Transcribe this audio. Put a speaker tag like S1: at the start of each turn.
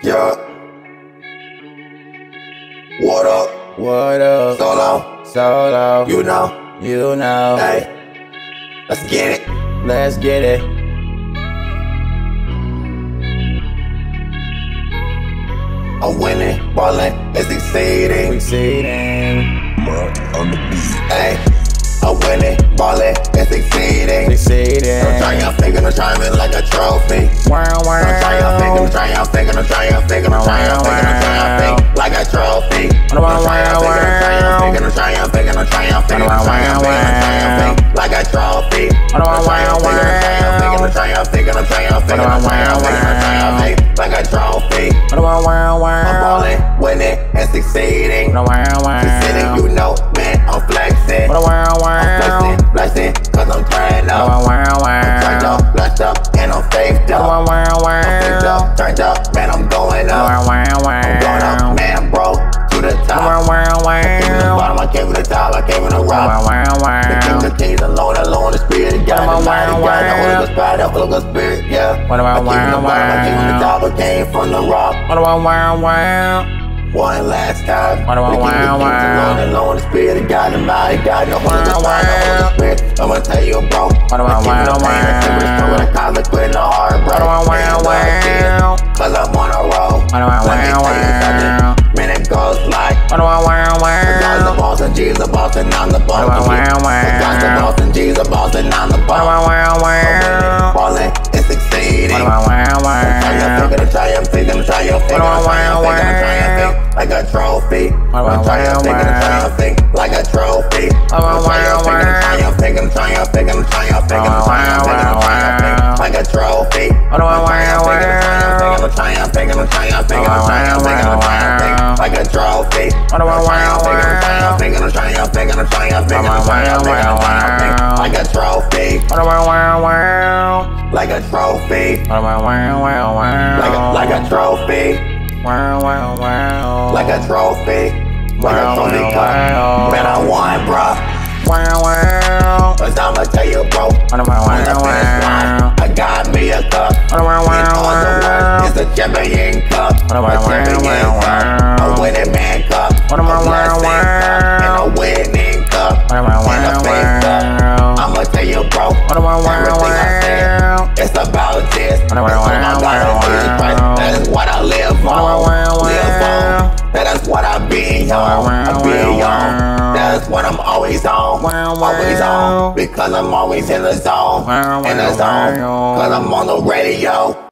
S1: Yeah. What up?
S2: What up?
S1: Solo.
S2: Solo.
S1: You know.
S2: You know.
S1: Hey. Let's get it.
S2: Let's get it.
S1: I'm winning, ballin', and succeeding.
S2: Succeeding.
S1: on the beat. Hey. I'm winning, ballin', and succeeding.
S2: Succeeding.
S1: I'm triumphing, I'm triumphing like a trophy.
S2: Wow, wow.
S1: I'm triumphing, I'm triumphing, I'm triumphing, I'm triumphing, I'm triumphing like a trophy. I'm
S2: Wow, wow,
S1: triumphing, I'm triumphing, I'm triumphing, I'm triumphing, I'm triumphing, I'm triumphing like a trophy. I'm
S2: Wow, wow,
S1: triumphing, I'm triumphing, I'm triumphing, I'm triumphing, I'm triumphing like a trophy.
S2: Wow, wow,
S1: I'm
S2: wow.
S1: ballin', winning, and succeeding. Rock. The king of kings, alone, alone, the spirit of God, the mighty God, the. Holy Ghost, Spirit, the Holy Ghost Spirit, yeah. I came from the bottom, I came from the top, I came from the rock. One last time. The king of kings,
S2: wow.
S1: alone, alone, the spirit of God, the mighty God, the Holy Ghost, Spirit, the Holy
S2: wow.
S1: The
S2: wow.
S1: boss and Jesus the boss and I'm the boss.
S2: Wow, wow, wow.
S1: God's the boss and Jesus the boss and I'm the boss.
S2: Wow, wow, wow.
S1: Falling and succeeding.
S2: Wow, wow, wow.
S1: Triumphing, I'm triumphing, I'm triumphing,
S2: Wow,
S1: I'm
S2: wow,
S1: triumphing, I'm
S2: wow.
S1: triumphing like a trophy.
S2: Wow, wow,
S1: I'm triumphing, I'm
S2: wow.
S1: A trophy, like a like a trophy, like a trophy, like a trophy cup. Man, I. Cause I'ma tell you, bro. The line. I got me a cup.
S2: Wow,
S1: other
S2: wow.
S1: words, it's a champion cup. A champion cup. Is what I live on. Live on. That is what I be on. I be on. That's what I'm always on. Always on. Because I'm always in the zone. In the zone. Cause I'm on the radio.